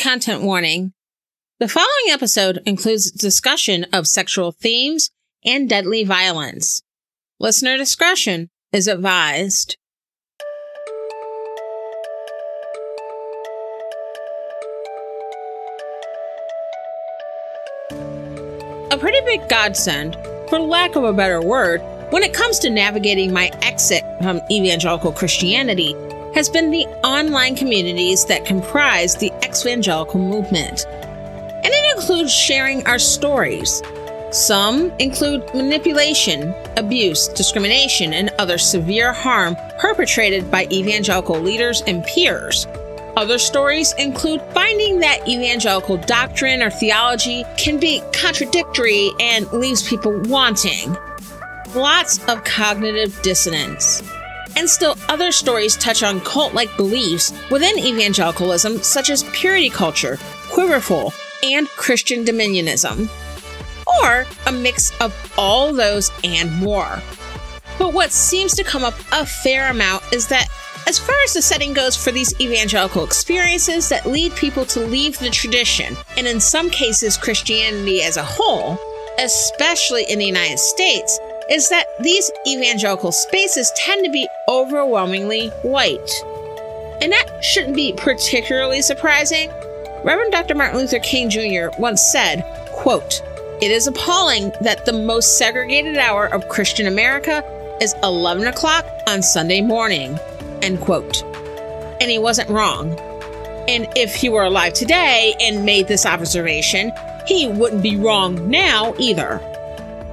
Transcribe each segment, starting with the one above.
Content warning. The following episode includes discussion of sexual themes and deadly violence. Listener discretion is advised. A pretty big godsend, for lack of a better word, when it comes to navigating my exit from evangelical Christianity has been the online communities that comprise the evangelical movement. And it includes sharing our stories. Some include manipulation, abuse, discrimination, and other severe harm perpetrated by exvangelical leaders and peers. Other stories include finding that evangelical doctrine or theology can be contradictory and leaves people wanting. Lots of cognitive dissonance. And still other stories touch on cult like beliefs within evangelicalism, such as purity culture, quiverful, and Christian dominionism. Or a mix of all those and more. But what seems to come up a fair amount is that, as far as the setting goes for these evangelical experiences that lead people to leave the tradition, and in some cases Christianity as a whole, especially in the United States, is that these evangelical spaces tend to be overwhelmingly white. And that shouldn't be particularly surprising. Reverend Dr. Martin Luther King Jr. once said, quote, It is appalling that the most segregated hour of Christian America is 11 o'clock on Sunday morning, end quote. And he wasn't wrong. And if he were alive today and made this observation, he wouldn't be wrong now either.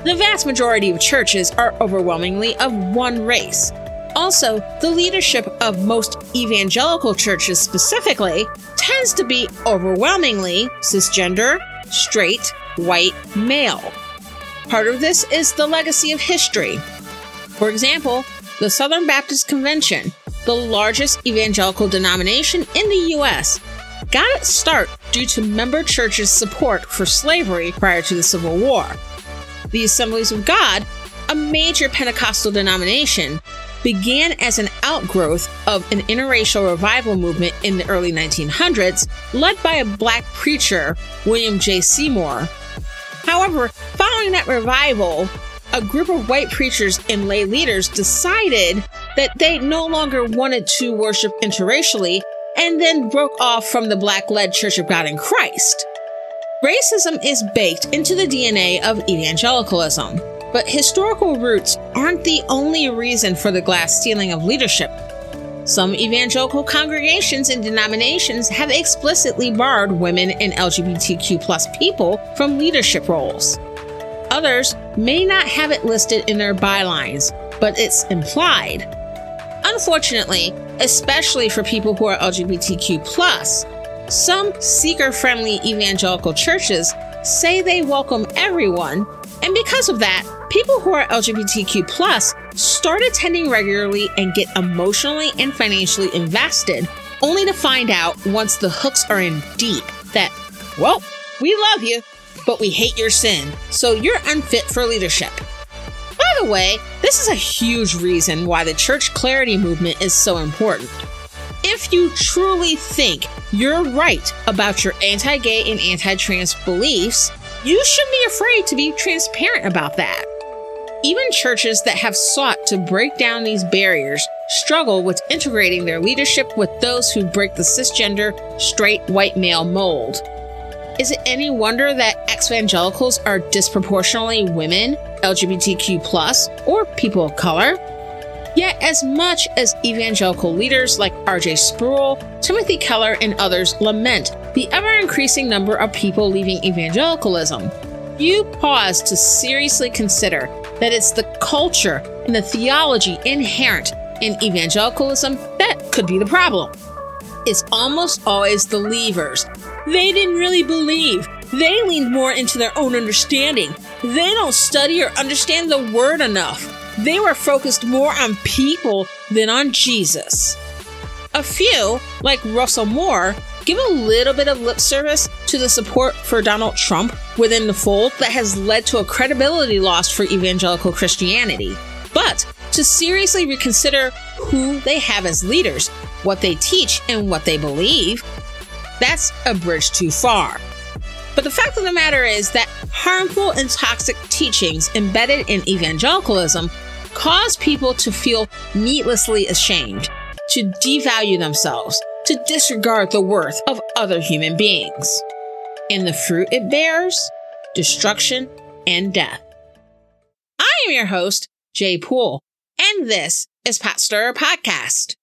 The vast majority of churches are overwhelmingly of one race. Also, the leadership of most evangelical churches specifically tends to be overwhelmingly cisgender, straight, white, male. Part of this is the legacy of history. For example, the Southern Baptist Convention, the largest evangelical denomination in the U.S., got its start due to member churches' support for slavery prior to the Civil War. The Assemblies of God, a major Pentecostal denomination, began as an outgrowth of an interracial revival movement in the early 1900s, led by a black preacher, William J. Seymour. However, following that revival, a group of white preachers and lay leaders decided that they no longer wanted to worship interracially and then broke off from the black led Church of God in Christ. Racism is baked into the DNA of evangelicalism, but historical roots aren't the only reason for the glass ceiling of leadership. Some evangelical congregations and denominations have explicitly barred women and LGBTQ people from leadership roles. Others may not have it listed in their bylines, but it's implied. Unfortunately, especially for people who are LGBTQ some seeker friendly evangelical churches say they welcome everyone, and because of that, people who are LGBTQ start attending regularly and get emotionally and financially invested, only to find out once the hooks are in deep that, well, we love you, but we hate your sin, so you're unfit for leadership. By the way, this is a huge reason why the church clarity movement is so important. If you truly think you're right about your anti gay and anti trans beliefs, you shouldn't be afraid to be transparent about that. Even churches that have sought to break down these barriers struggle with integrating their leadership with those who break the cisgender, straight white male mold. Is it any wonder that exvangelicals are disproportionately women, LGBTQ, or people of color? Yet, as much as evangelical leaders like R.J. Sproul, Timothy Keller, and others lament the ever increasing number of people leaving evangelicalism, you pause to seriously consider that it's the culture and the theology inherent in evangelicalism that could be the problem. It's almost always the leavers. They didn't really believe. They leaned more into their own understanding. They don't study or understand the word enough. They were focused more on people than on Jesus. A few, like Russell Moore, give a little bit of lip service to the support for Donald Trump within the fold that has led to a credibility loss for evangelical Christianity. But to seriously reconsider who they have as leaders, what they teach, and what they believe, That's a bridge too far. But the fact of the matter is that harmful and toxic teachings embedded in evangelicalism cause people to feel needlessly ashamed, to devalue themselves, to disregard the worth of other human beings. And the fruit it bears destruction and death. I am your host, Jaye Poole, and this is Potstirrer Podcast.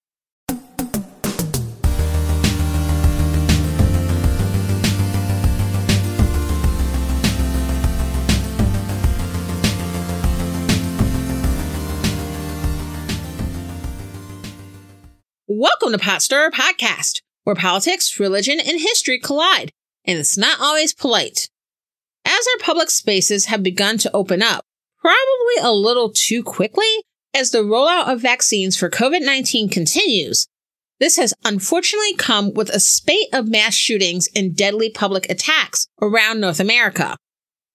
Welcome to Potstirrer Podcast, where politics, religion, and history collide, and it's not always polite. As our public spaces have begun to open up, probably a little too quickly, as the rollout of vaccines for COVID 19 continues, this has unfortunately come with a spate of mass shootings and deadly public attacks around North America.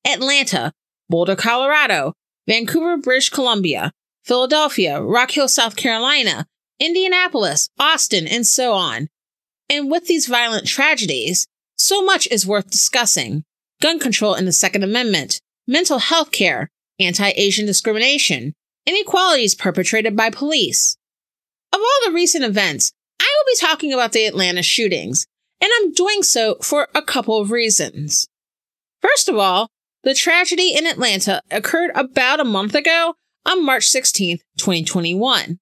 Atlanta, Boulder, Colorado, Vancouver, British Columbia, Philadelphia, Rock Hill, South Carolina, Indianapolis, Austin, and so on. And with these violent tragedies, so much is worth discussing gun control in the Second Amendment, mental health care, anti Asian discrimination, inequalities perpetrated by police. Of all the recent events, I will be talking about the Atlanta shootings, and I'm doing so for a couple of reasons. First of all, the tragedy in Atlanta occurred about a month ago on March 16, 2021.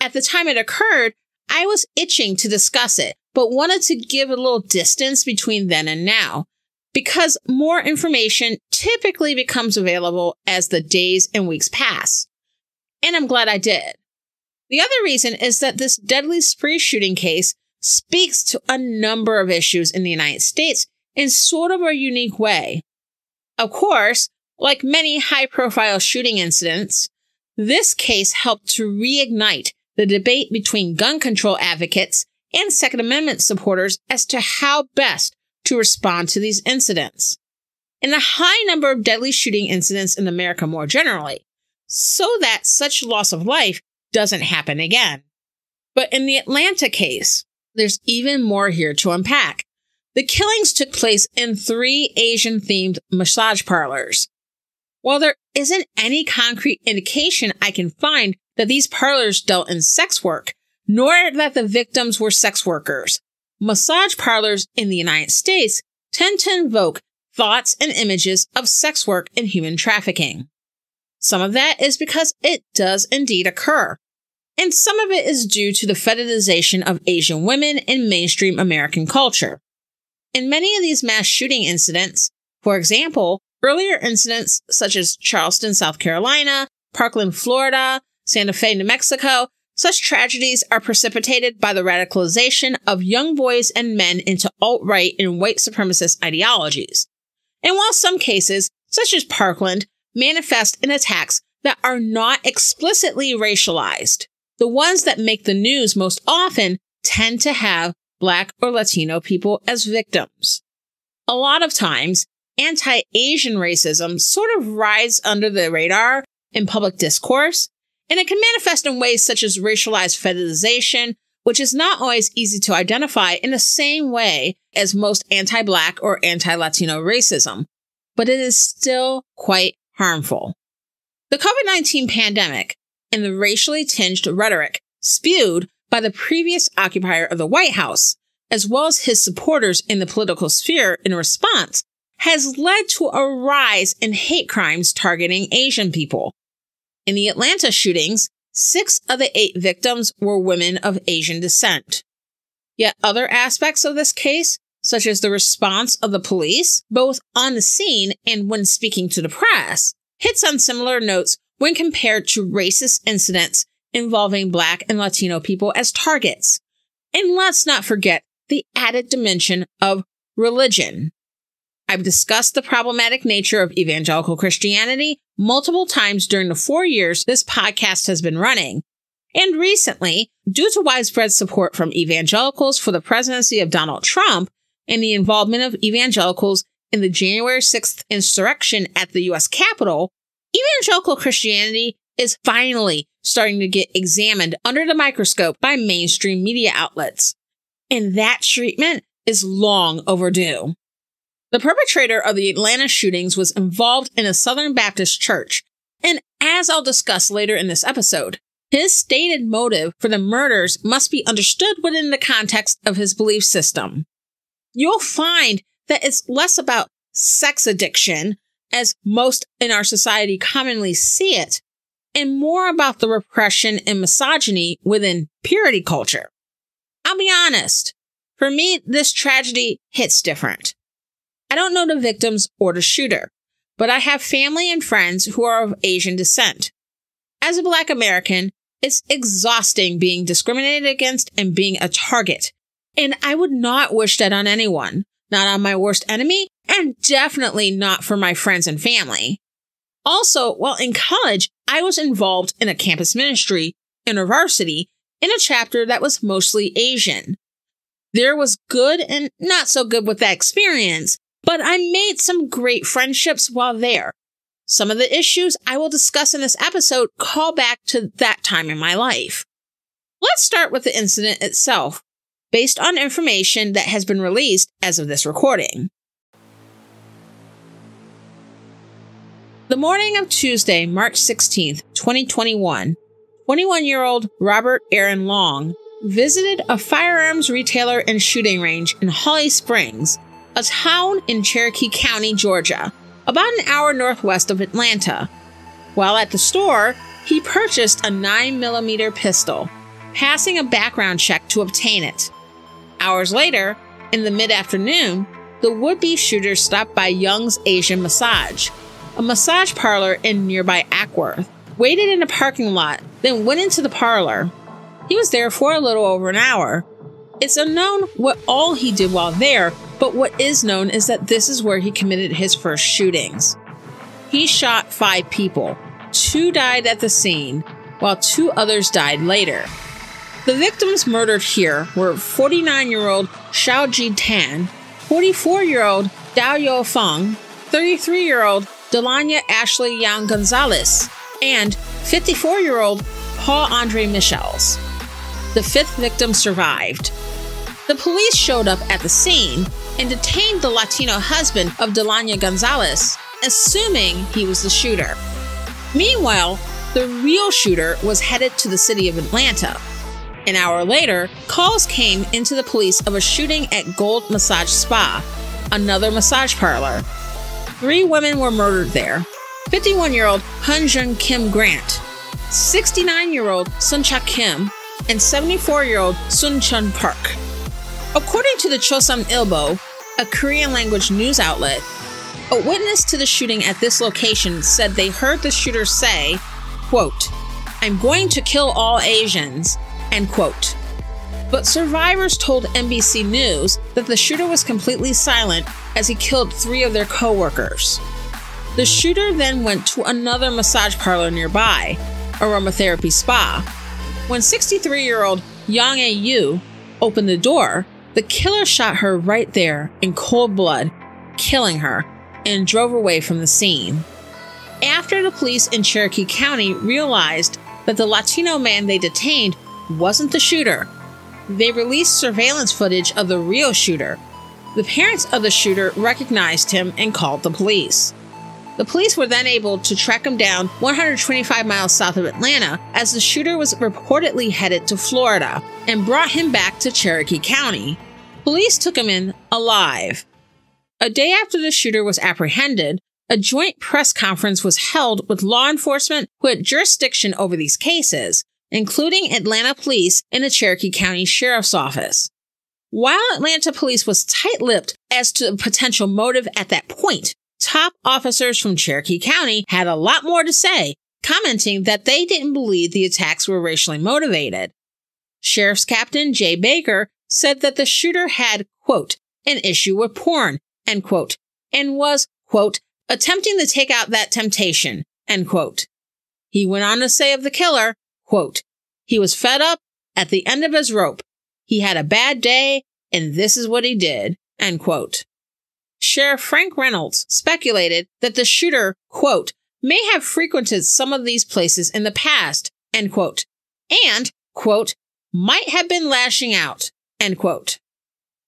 At the time it occurred, I was itching to discuss it, but wanted to give a little distance between then and now because more information typically becomes available as the days and weeks pass. And I'm glad I did. The other reason is that this deadly spree shooting case speaks to a number of issues in the United States in sort of a unique way. Of course, like many high profile shooting incidents, this case helped to reignite the debate between gun control advocates and Second Amendment supporters as to how best to respond to these incidents. And the high number of deadly shooting incidents in America more generally, so that such loss of life doesn't happen again. But in the Atlanta case, there's even more here to unpack. The killings took place in three Asian themed massage parlors. While there isn't any concrete indication I can find that these parlors dealt in sex work, nor that the victims were sex workers. Massage parlors in the United States tend to invoke thoughts and images of sex work and human trafficking. Some of that is because it does indeed occur, and some of it is due to the fetishization of Asian women in mainstream American culture. In many of these mass shooting incidents, for example, earlier incidents such as Charleston, South Carolina, Parkland, Florida, Santa Fe, New Mexico, such tragedies are precipitated by the radicalization of young boys and men into alt right and white supremacist ideologies. And while some cases, such as Parkland, manifest in attacks that are not explicitly racialized, the ones that make the news most often tend to have Black or Latino people as victims. A lot of times, anti Asian racism sort of rides under the radar in public discourse and it can manifest in ways such as racialized fetishization, which is not always easy to identify in the same way as most anti Black or anti Latino racism, but it is still quite harmful. The COVID 19 pandemic and the racially tinged rhetoric spewed by the previous occupier of the White House, as well as his supporters in the political sphere in response, has led to a rise in hate crimes targeting Asian people. In the Atlanta shootings, six of the eight victims were women of Asian descent. Yet other aspects of this case, such as the response of the police, both on the scene and when speaking to the press, hits on similar notes when compared to racist incidents involving Black and Latino people as targets. And let's not forget the added dimension of religion. I've discussed the problematic nature of evangelical Christianity multiple times during the four years this podcast has been running. And recently, due to widespread support from evangelicals for the presidency of Donald Trump and the involvement of evangelicals in the January 6th insurrection at the US Capitol, evangelical Christianity is finally starting to get examined under the microscope by mainstream media outlets. And that treatment is long overdue. The perpetrator of the Atlanta shootings was involved in a Southern Baptist church, and as I'll discuss later in this episode, his stated motive for the murders must be understood within the context of his belief system. You'll find that it's less about sex addiction, as most in our society commonly see it, and more about the repression and misogyny within purity culture. I'll be honest, for me, this tragedy hits different. I don't know the victims or the shooter, but I have family and friends who are of Asian descent. As a Black American, it's exhausting being discriminated against and being a target. And I would not wish that on anyone, not on my worst enemy, and definitely not for my friends and family. Also, while in college, I was involved in a campus ministry, in university, in a chapter that was mostly Asian. There was good and not so good with that experience, but I made some great friendships while there. Some of the issues I will discuss in this episode call back to that time in my life. Let's start with the incident itself, based on information that has been released as of this recording. The morning of Tuesday, March 16th, 2021, 21 year old Robert Aaron Long visited a firearms retailer and shooting range in Holly Springs, a town in Cherokee County, Georgia, about an hour northwest of Atlanta. While at the store, he purchased a 9mm pistol, passing a background check to obtain it. Hours later, in the mid afternoon, the would be shooter stopped by Young's Asian Massage, a massage parlor in nearby Acworth, waited in a parking lot, then went into the parlor. He was there for a little over an hour. It's unknown what all he did while there, but what is known is that this is where he committed his first shootings. He shot five people. Two died at the scene, while two others died later. The victims murdered here were 49 year old Xiaojie Tan, 44 year old Daoyou Feng, 33 year old Delaina Ashley Yaun Gonzalez, and 54 year old Paul Andre Michels. The fifth victim survived. The police showed up at the scene and detained the Latino husband of Delaina Gonzalez, assuming he was the shooter. Meanwhile, the real shooter was headed to the city of Atlanta. An hour later, calls came into the police of a shooting at Gold Massage Spa, another massage parlor. Three women were murdered there 51 year old Hyun Jung Kim Grant, 69 year old Sun Cha Kim, and 74 year old Soon Chung Park. According to the Chosun Ilbo, a Korean language news outlet, a witness to the shooting at this location said they heard the shooter say, quote, I'm going to kill all Asians, end quote. But survivors told NBC News that the shooter was completely silent as he killed three of their coworkers. The shooter then went to another massage parlor nearby, aromatherapy spa. When 63 year old Yong Ae Yue opened the door, the killer shot her right there in cold blood, killing her, and drove away from the scene. After the police in Cherokee County realized that the Latino man they detained wasn't the shooter, they released surveillance footage of the real shooter. The parents of the shooter recognized him and called the police. The police were then able to track him down 125 miles south of Atlanta as the shooter was reportedly headed to Florida and brought him back to Cherokee County. Police took him in alive. A day after the shooter was apprehended, a joint press conference was held with law enforcement who had jurisdiction over these cases, including Atlanta police and the Cherokee County Sheriff's Office. While Atlanta police was tight lipped as to the potential motive at that point, top officers from Cherokee County had a lot more to say, commenting that they didn't believe the attacks were racially motivated. Sheriff's Captain Jay Baker said that the shooter had, quote, an issue with porn, end quote, and was, quote, attempting to take out that temptation, end quote. He went on to say of the killer, quote, he was fed up at the end of his rope. He had a bad day, and this is what he did, end quote. Sheriff Frank Reynolds speculated that the shooter, quote, may have frequented some of these places in the past, end quote, and, quote, might have been lashing out, end quote.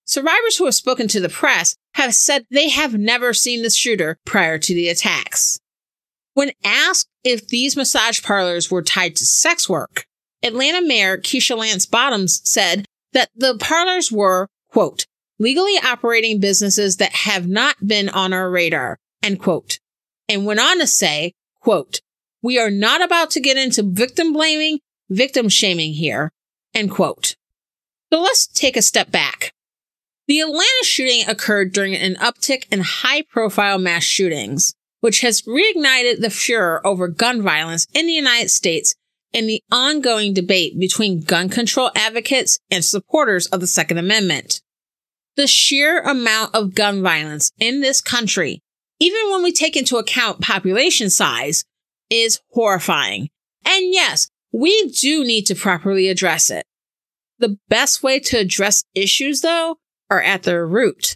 Survivors who have spoken to the press have said they have never seen the shooter prior to the attacks. When asked if these massage parlors were tied to sex work, Atlanta Mayor Keisha Lance Bottoms said that the parlors were, quote, legally operating businesses that have not been on our radar, end quote, and went on to say, quote, we are not about to get into victim blaming, victim shaming here, end quote. So let's take a step back. The Atlanta shooting occurred during an uptick in high profile mass shootings, which has reignited the furor over gun violence in the United States and the ongoing debate between gun control advocates and supporters of the Second Amendment. The sheer amount of gun violence in this country, even when we take into account population size, is horrifying. And yes, we do need to properly address it. The best way to address issues, though, are at their root.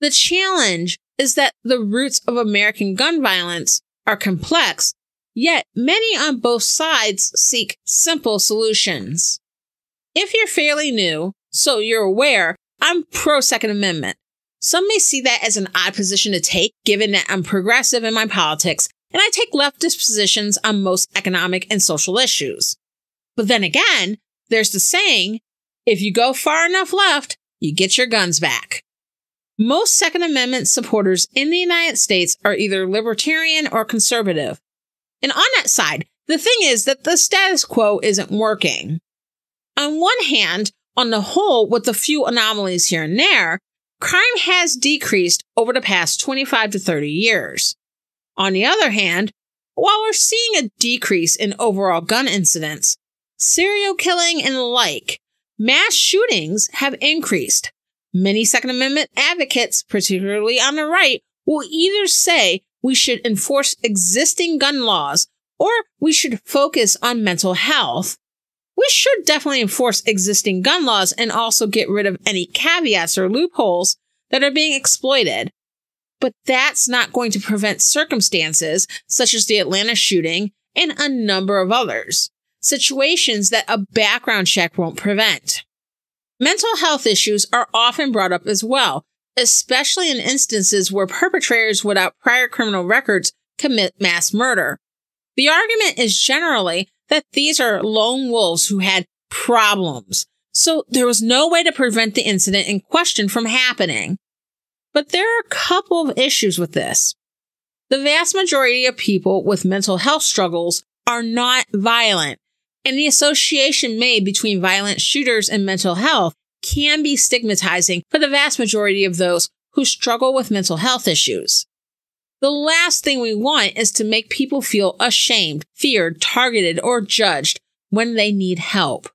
The challenge is that the roots of American gun violence are complex Yet many on both sides seek simple solutions. If you're fairly new, so you're aware, I'm pro Second Amendment. Some may see that as an odd position to take, given that I'm progressive in my politics and I take leftist positions on most economic and social issues. But then again, there's the saying, if you go far enough left, you get your guns back. Most Second Amendment supporters in the United States are either libertarian or conservative, and on that side, the thing is that the status quo isn't working. On one hand, on the whole, with a few anomalies here and there, crime has decreased over the past 25 to 30 years. On the other hand, while we're seeing a decrease in overall gun incidents, serial killing and the like, mass shootings have increased. Many Second Amendment advocates, particularly on the right, will either say we should enforce existing gun laws or we should focus on mental health. We should definitely enforce existing gun laws and also get rid of any caveats or loopholes that are being exploited. But that's not going to prevent circumstances such as the Atlanta shooting and a number of others, situations that a background check won't prevent. Mental health issues are often brought up as well, especially in instances where perpetrators without prior criminal records commit mass murder. The argument is generally that these are lone wolves who had problems, so there was no way to prevent the incident in question from happening. But there are a couple of issues with this. The vast majority of people with mental health struggles are not violent, and the association made between violent shooters and mental health can be stigmatizing for the vast majority of those who struggle with mental health issues. The last thing we want is to make people feel ashamed, feared, targeted, or judged when they need help.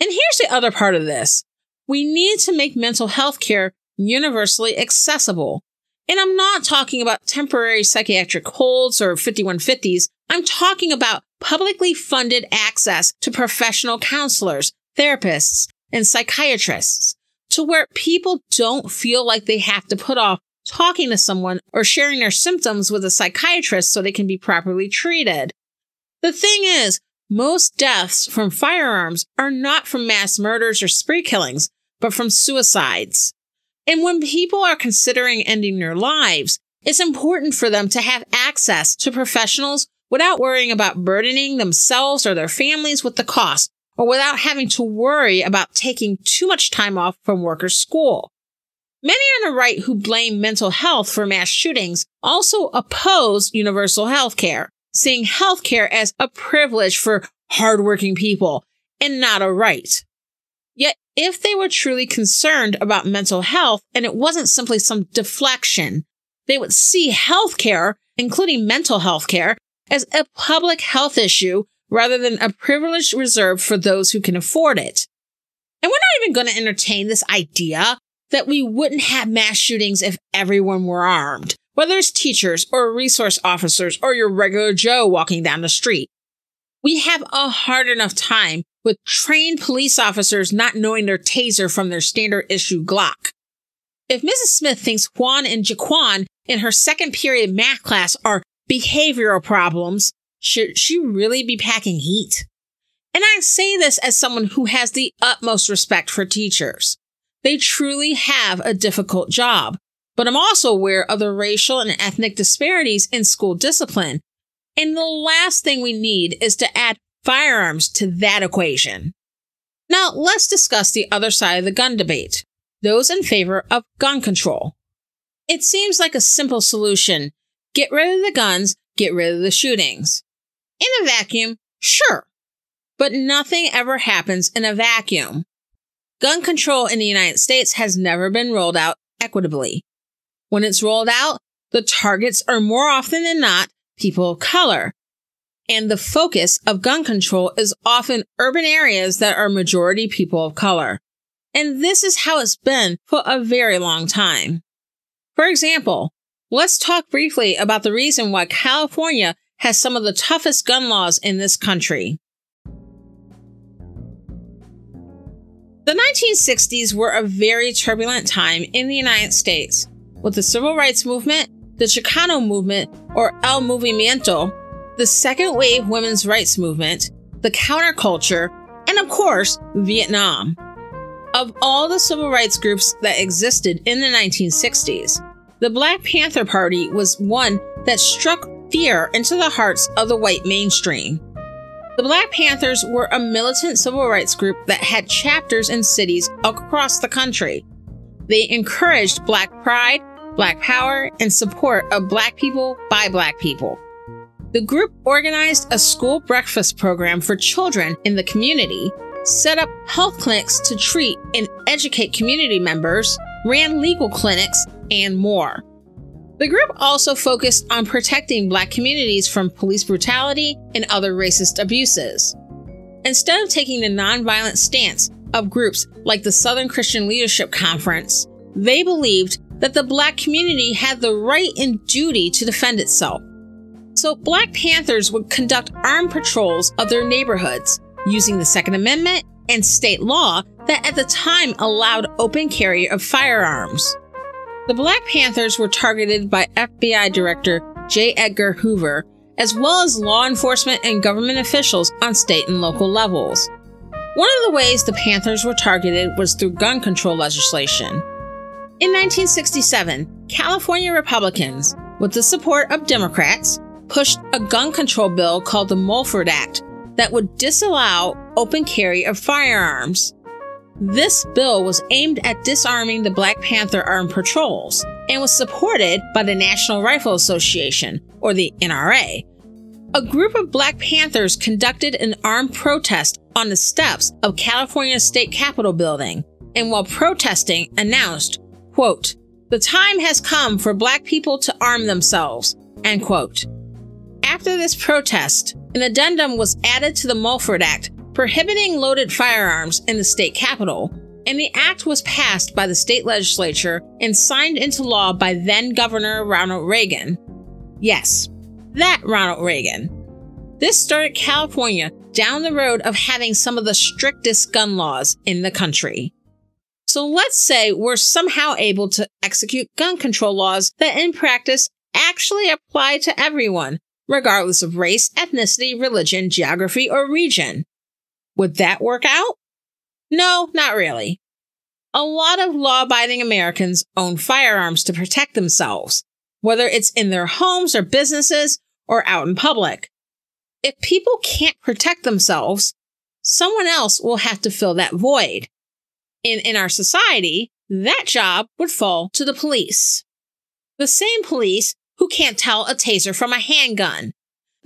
And here's the other part of this. We need to make mental health care universally accessible. And I'm not talking about temporary psychiatric holds or 5150s. I'm talking about publicly funded access to professional counselors, therapists, and psychiatrists to where people don't feel like they have to put off talking to someone or sharing their symptoms with a psychiatrist so they can be properly treated. The thing is, most deaths from firearms are not from mass murders or spree killings, but from suicides. And when people are considering ending their lives, it's important for them to have access to professionals without worrying about burdening themselves or their families with the cost or without having to worry about taking too much time off from work or school. Many on the right who blame mental health for mass shootings also oppose universal health care, seeing health care as a privilege for hardworking people and not a right. Yet, if they were truly concerned about mental health and it wasn't simply some deflection, they would see healthcare, including mental health care, as a public health issue rather than a privilege reserved for those who can afford it. And we're not even going to entertain this idea that we wouldn't have mass shootings if everyone were armed, whether it's teachers or resource officers or your regular Joe walking down the street. We have a hard enough time with trained police officers not knowing their taser from their standard issue Glock. If Mrs. Smith thinks Juan and Jaquan in her second period math class are behavioral problems, should she really be packing heat? And I say this as someone who has the utmost respect for teachers. They truly have a difficult job. But I'm also aware of the racial and ethnic disparities in school discipline. And the last thing we need is to add firearms to that equation. Now, let's discuss the other side of the gun debate those in favor of gun control. It seems like a simple solution get rid of the guns, get rid of the shootings. In a vacuum, sure. But nothing ever happens in a vacuum. Gun control in the United States has never been rolled out equitably. When it's rolled out, the targets are more often than not people of color. And the focus of gun control is often urban areas that are majority people of color. And this is how it's been for a very long time. For example, let's talk briefly about the reason why California has some of the toughest gun laws in this country. The 1960s were a very turbulent time in the United States, with the civil rights movement, the Chicano movement, or El Movimiento, the second wave women's rights movement, the counterculture, and of course, Vietnam. Of all the civil rights groups that existed in the 1960s, the Black Panther Party was one that struck fear into the hearts of the white mainstream. The Black Panthers were a militant civil rights group that had chapters in cities across the country. They encouraged Black pride, Black power, and support of Black people by Black people. The group organized a school breakfast program for children in the community, set up health clinics to treat and educate community members, ran legal clinics, and more. The group also focused on protecting Black communities from police brutality and other racist abuses. Instead of taking the nonviolent stance of groups like the Southern Christian Leadership Conference, they believed that the Black community had the right and duty to defend itself. So, Black Panthers would conduct armed patrols of their neighborhoods using the Second Amendment and state law that at the time allowed open carry of firearms. The Black Panthers were targeted by FBI Director J. Edgar Hoover, as well as law enforcement and government officials on state and local levels. One of the ways the Panthers were targeted was through gun control legislation. In 1967, California Republicans, with the support of Democrats, pushed a gun control bill called the Mulford Act that would disallow open carry of firearms. This bill was aimed at disarming the Black Panther armed patrols and was supported by the National Rifle Association, or the NRA. A group of Black Panthers conducted an armed protest on the steps of California State Capitol building, and while protesting, announced, quote, the time has come for black people to arm themselves, end quote. After this protest, an addendum was added to the Mulford Act prohibiting loaded firearms in the state capitol, and the act was passed by the state legislature and signed into law by then Governor Ronald Reagan. Yes, that Ronald Reagan. This started California down the road of having some of the strictest gun laws in the country. So let's say we're somehow able to execute gun control laws that in practice actually apply to everyone, regardless of race, ethnicity, religion, geography, or region. Would that work out? No, not really. A lot of law abiding Americans own firearms to protect themselves, whether it's in their homes or businesses or out in public. If people can't protect themselves, someone else will have to fill that void. In, in our society, that job would fall to the police. The same police who can't tell a taser from a handgun,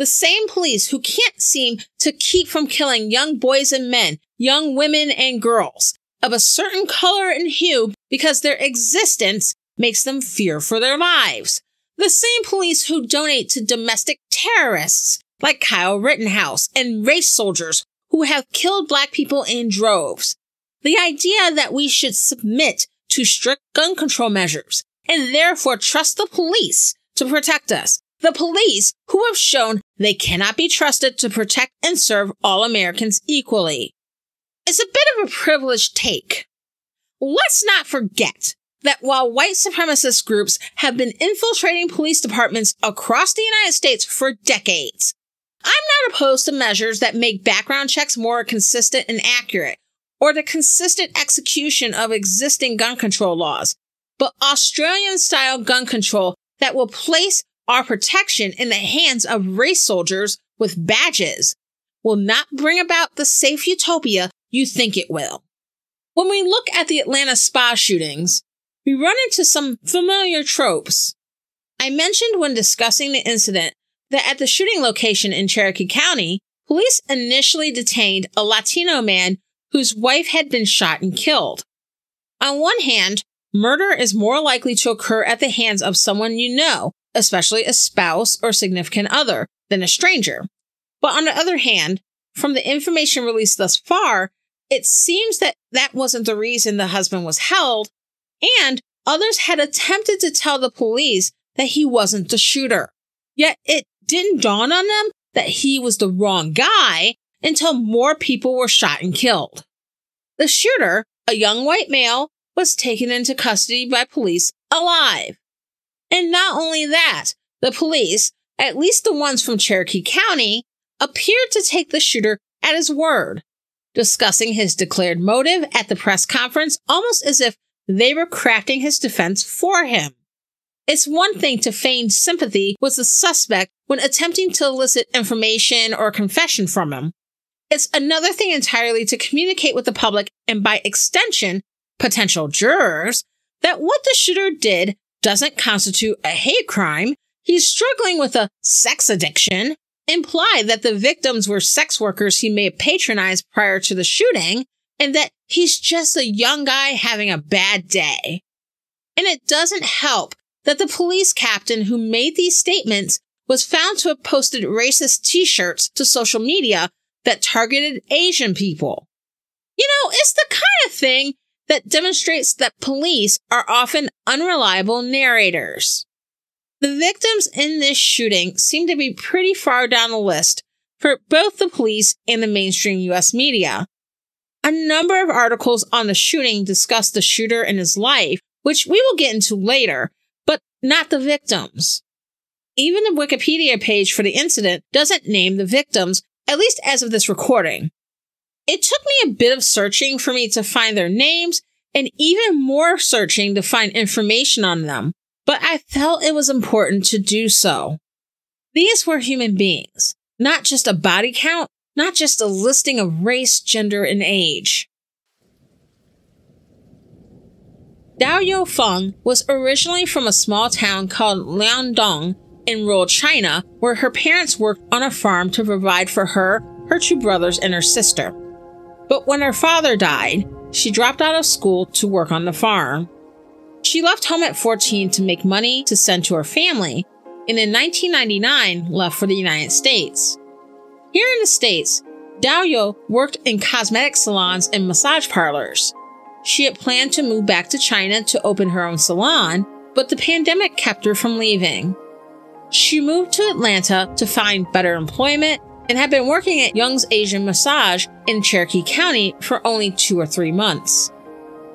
the same police who can't seem to keep from killing young boys and men, young women and girls of a certain color and hue because their existence makes them fear for their lives. The same police who donate to domestic terrorists like Kyle Rittenhouse and race soldiers who have killed black people in droves. The idea that we should submit to strict gun control measures and therefore trust the police to protect us the police who have shown they cannot be trusted to protect and serve all Americans equally. It's a bit of a privileged take. Let's not forget that while white supremacist groups have been infiltrating police departments across the United States for decades, I'm not opposed to measures that make background checks more consistent and accurate, or the consistent execution of existing gun control laws, but Australian style gun control that will place our protection in the hands of race soldiers with badges will not bring about the safe utopia you think it will. When we look at the Atlanta spa shootings, we run into some familiar tropes. I mentioned when discussing the incident that at the shooting location in Cherokee County, police initially detained a Latino man whose wife had been shot and killed. On one hand, murder is more likely to occur at the hands of someone you know, especially a spouse or significant other, than a stranger. But on the other hand, from the information released thus far, it seems that that wasn't the reason the husband was held, and others had attempted to tell the police that he wasn't the shooter. Yet it didn't dawn on them that he was the wrong guy until more people were shot and killed. The shooter, a young white male, was taken into custody by police alive. And not only that, the police, at least the ones from Cherokee County, appeared to take the shooter at his word, discussing his declared motive at the press conference almost as if they were crafting his defense for him. It's one thing to feign sympathy with the suspect when attempting to elicit information or confession from him. It's another thing entirely to communicate with the public and by extension, potential jurors, that what the shooter did doesn't constitute a hate crime. He's struggling with a sex addiction, imply that the victims were sex workers he may have patronized prior to the shooting, and that he's just a young guy having a bad day. And it doesn't help that the police captain who made these statements was found to have posted racist t-shirts to social media that targeted Asian people. You know, it's the kind of thing that demonstrates that police are often unreliable narrators. The victims in this shooting seem to be pretty far down the list for both the police and the mainstream US media. A number of articles on the shooting discuss the shooter and his life, which we will get into later, but not the victims. Even the Wikipedia page for the incident doesn't name the victims, at least as of this recording. It took me a bit of searching for me to find their names and even more searching to find information on them, but I felt it was important to do so. These were human beings, not just a body count, not just a listing of race, gender, and age. Daoyou Feng was originally from a small town called Liaodong in rural China, where her parents worked on a farm to provide for her, her two brothers, and her sister. But when her father died, she dropped out of school to work on the farm. She left home at 14 to make money to send to her family, and in 1999 left for the United States. Here in the States, Daoyou worked in cosmetic salons and massage parlors. She had planned to move back to China to open her own salon, but the pandemic kept her from leaving. She moved to Atlanta to find better employment and had been working at Young's Asian Massage in Cherokee County for only two or three months.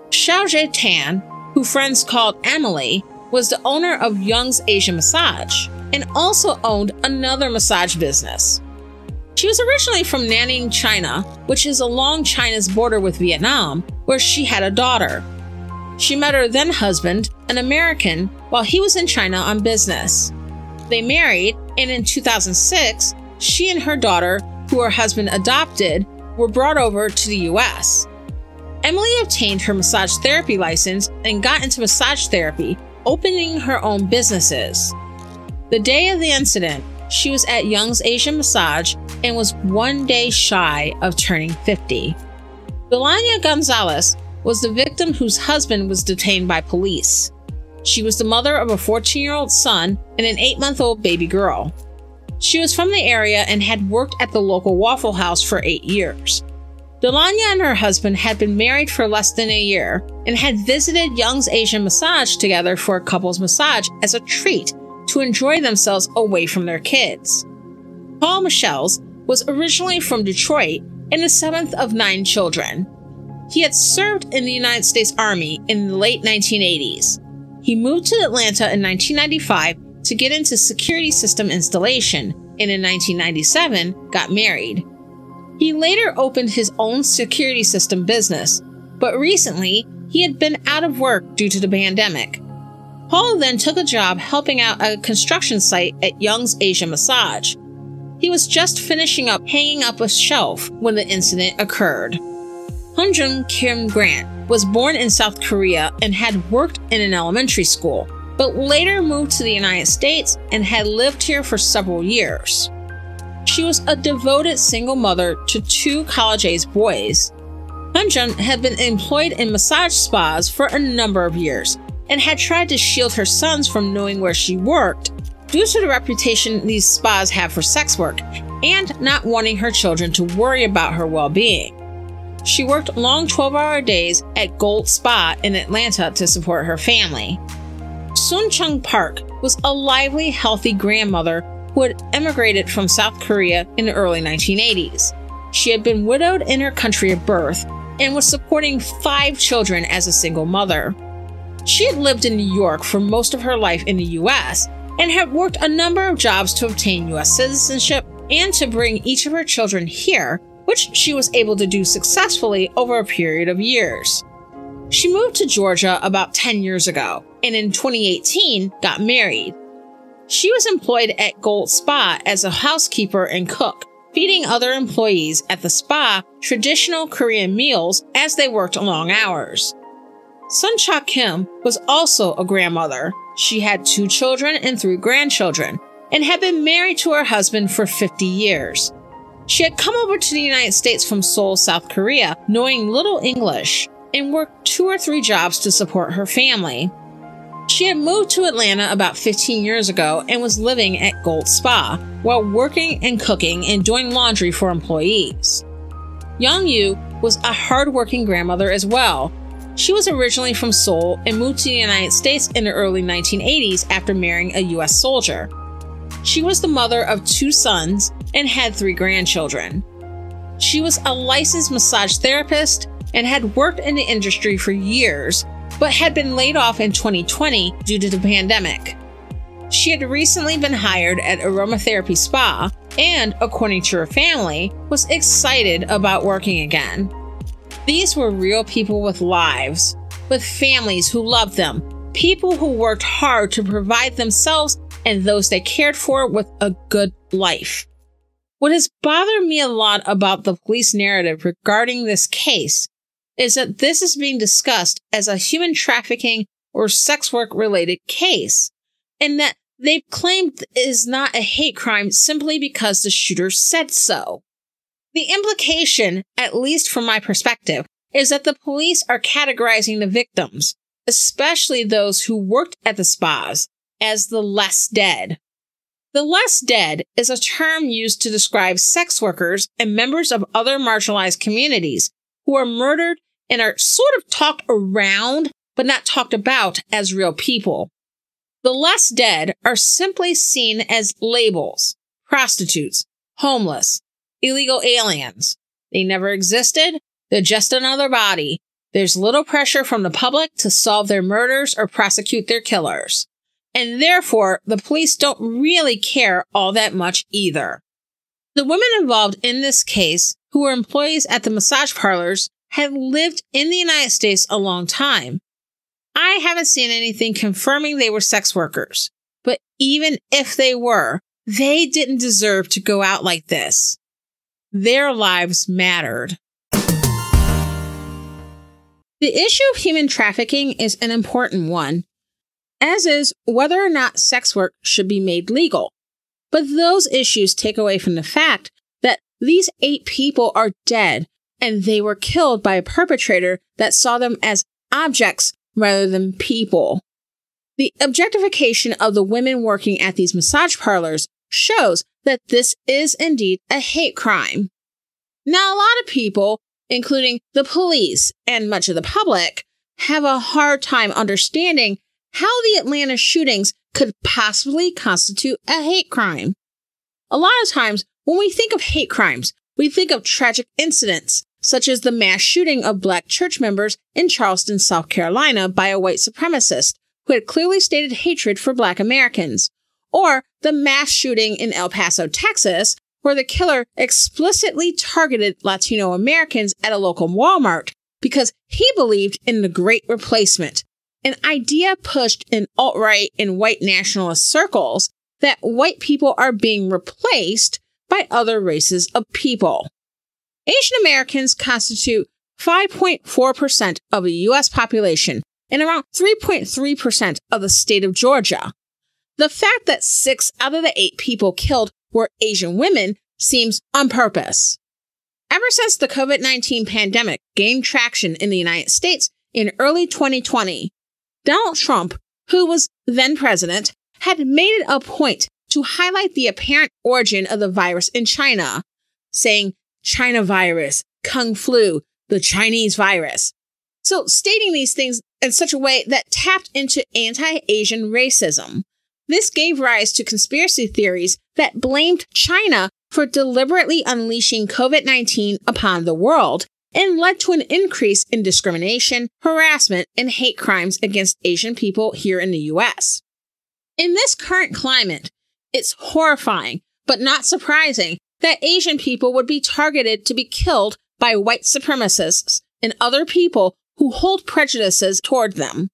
Xiaojie Tan, who friends called Emily, was the owner of Young's Asian Massage and also owned another massage business. She was originally from Nanning, China, which is along China's border with Vietnam, where she had a daughter. She met her then husband, an American, while he was in China on business. They married, and in 2006, she and her daughter, who her husband adopted, were brought over to the US. Emily obtained her massage therapy license and got into massage therapy, opening her own businesses. The day of the incident, she was at Young's Asian Massage and was one day shy of turning 50. Delaina Gonzalez was the victim whose husband was detained by police. She was the mother of a 14 year old son and an 8 month old baby girl. She was from the area and had worked at the local Waffle House for eight years. Delaina and her husband had been married for less than a year and had visited Young's Asian Massage together for a couple's massage as a treat to enjoy themselves away from their kids. Paul Michels was originally from Detroit and the seventh of nine children. He had served in the United States Army in the late 1980s. He moved to Atlanta in 1995 to get into security system installation and in 1997 got married. He later opened his own security system business, but recently he had been out of work due to the pandemic. Paul then took a job helping out a construction site at Young's Asia Massage. He was just finishing up hanging up a shelf when the incident occurred. Hyun Jung Kim Grant was born in South Korea and had worked in an elementary school, but later moved to the United States and had lived here for several years. She was a devoted single mother to two college age boys. Hyun Jung had been employed in massage spas for a number of years and had tried to shield her sons from knowing where she worked due to the reputation these spas have for sex work and not wanting her children to worry about her well being. She worked long 12 hour days at Gold Spa in Atlanta to support her family. Soon Chung Park was a lively, healthy grandmother who had emigrated from South Korea in the early 1980s. She had been widowed in her country of birth and was supporting five children as a single mother. She had lived in New York for most of her life in the US and had worked a number of jobs to obtain US citizenship and to bring each of her children here which she was able to do successfully over a period of years. She moved to Georgia about 10 years ago and in 2018 got married. She was employed at Gold Spa as a housekeeper and cook, feeding other employees at the spa traditional Korean meals as they worked long hours. Suncha Kim was also a grandmother. She had two children and three grandchildren and had been married to her husband for 50 years. She had come over to the United States from Seoul, South Korea, knowing little English, and worked two or three jobs to support her family. She had moved to Atlanta about 15 years ago and was living at Gold Spa while working and cooking and doing laundry for employees. Young Yu was a hardworking grandmother as well. She was originally from Seoul and moved to the United States in the early 1980s after marrying a U.S. soldier. She was the mother of two sons and had three grandchildren. She was a licensed massage therapist and had worked in the industry for years, but had been laid off in 2020 due to the pandemic. She had recently been hired at Aromatherapy Spa and, according to her family, was excited about working again. These were real people with lives, with families who loved them, people who worked hard to provide themselves and those they cared for with a good life. What has bothered me a lot about the police narrative regarding this case is that this is being discussed as a human trafficking or sex work related case, and that they've claimed is not a hate crime simply because the shooter said so. The implication, at least from my perspective, is that the police are categorizing the victims, especially those who worked at the spas, as the less dead. The less dead is a term used to describe sex workers and members of other marginalized communities who are murdered and are sort of talked around, but not talked about as real people. The less dead are simply seen as labels, prostitutes, homeless, illegal aliens. They never existed. They're just another body. There's little pressure from the public to solve their murders or prosecute their killers and therefore the police don't really care all that much either. The women involved in this case, who were employees at the massage parlors, had lived in the United States a long time. I haven't seen anything confirming they were sex workers, but even if they were, they didn't deserve to go out like this. Their lives mattered. The issue of human trafficking is an important one as is whether or not sex work should be made legal. But those issues take away from the fact that these eight people are dead and they were killed by a perpetrator that saw them as objects rather than people. The objectification of the women working at these massage parlors shows that this is indeed a hate crime. Now, a lot of people, including the police and much of the public, have a hard time understanding how the Atlanta shootings could possibly constitute a hate crime. A lot of times, when we think of hate crimes, we think of tragic incidents, such as the mass shooting of black church members in Charleston, South Carolina by a white supremacist who had clearly stated hatred for black Americans, or the mass shooting in El Paso, Texas, where the killer explicitly targeted Latino Americans at a local Walmart because he believed in the Great Replacement, an idea pushed in alt right and white nationalist circles that white people are being replaced by other races of people. Asian Americans constitute 5.4% of the U.S. population and around 3.3% of the state of Georgia. The fact that six out of the eight people killed were Asian women seems on purpose. Ever since the COVID 19 pandemic gained traction in the United States in early 2020, Donald Trump, who was then president, had made it a point to highlight the apparent origin of the virus in China, saying China virus, Kung flu, the Chinese virus. So stating these things in such a way that tapped into anti-Asian racism. This gave rise to conspiracy theories that blamed China for deliberately unleashing COVID 19 upon the world and led to an increase in discrimination, harassment, and hate crimes against Asian people here in the US. In this current climate, it's horrifying, but not surprising, that Asian people would be targeted to be killed by white supremacists and other people who hold prejudices toward them.